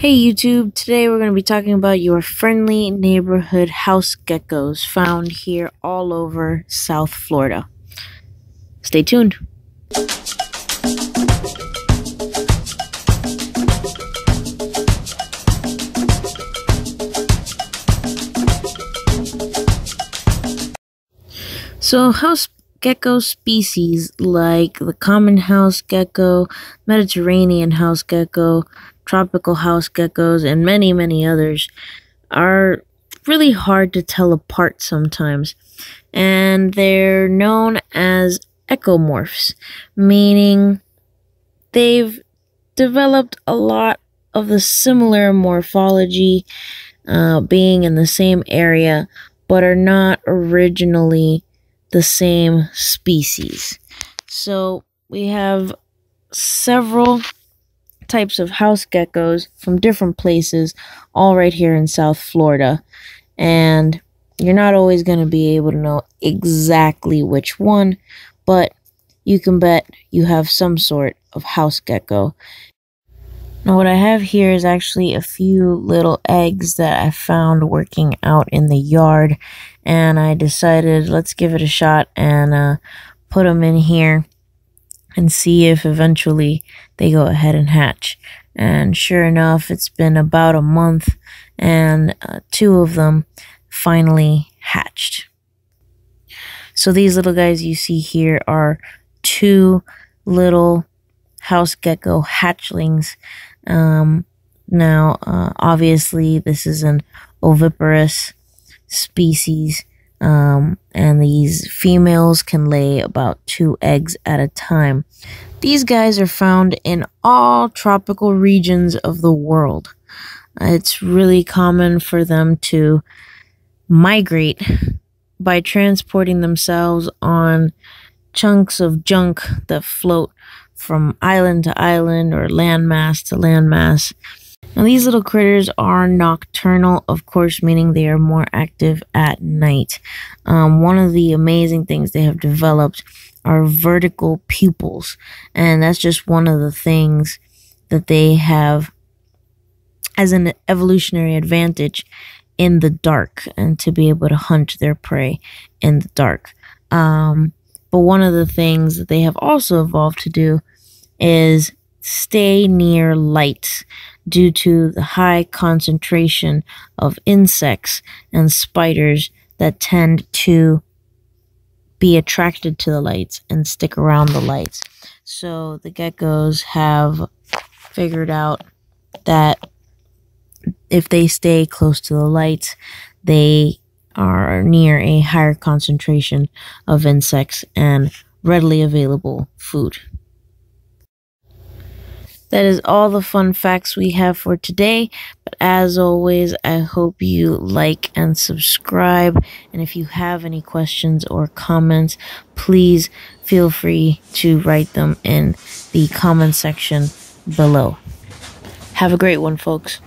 Hey YouTube, today we're going to be talking about your friendly neighborhood house geckos found here all over South Florida. Stay tuned. So house gecko species like the common house gecko, Mediterranean house gecko, tropical house geckos, and many, many others are really hard to tell apart sometimes. And they're known as ecomorphs, meaning they've developed a lot of the similar morphology, uh, being in the same area, but are not originally the same species. So we have several types of house geckos from different places, all right here in South Florida. And you're not always going to be able to know exactly which one, but you can bet you have some sort of house gecko. Now, what I have here is actually a few little eggs that I found working out in the yard, and I decided let's give it a shot and uh, put them in here and see if eventually they go ahead and hatch. And sure enough, it's been about a month, and uh, two of them finally hatched. So these little guys you see here are two little house gecko hatchlings. Um, now, uh, obviously, this is an oviparous species, um, and these females can lay about two eggs at a time. These guys are found in all tropical regions of the world. It's really common for them to migrate by transporting themselves on chunks of junk that float from island to island or landmass to landmass. Now, these little critters are nocturnal, of course, meaning they are more active at night. Um, one of the amazing things they have developed are vertical pupils, and that's just one of the things that they have as an evolutionary advantage in the dark and to be able to hunt their prey in the dark. Um, but one of the things that they have also evolved to do is stay near light due to the high concentration of insects and spiders that tend to be attracted to the lights and stick around the lights. So the geckos have figured out that if they stay close to the lights, they are near a higher concentration of insects and readily available food. That is all the fun facts we have for today. But as always, I hope you like and subscribe. And if you have any questions or comments, please feel free to write them in the comment section below. Have a great one, folks.